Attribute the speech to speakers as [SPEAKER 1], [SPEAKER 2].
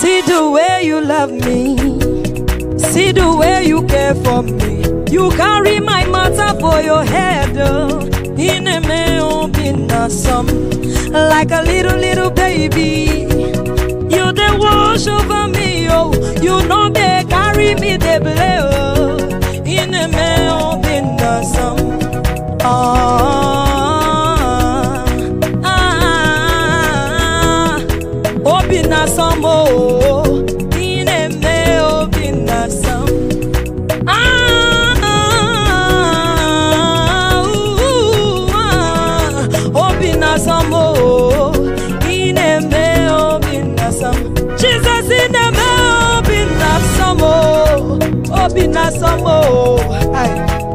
[SPEAKER 1] the way you love me. See the way you care for me. You carry my matter for your head. Oh. In a man, oh, been some like a little little baby. You the wash over me, ooh, ah, obi na some, oh. In a me, obi na some. Jesus in a me, obi na some, oh,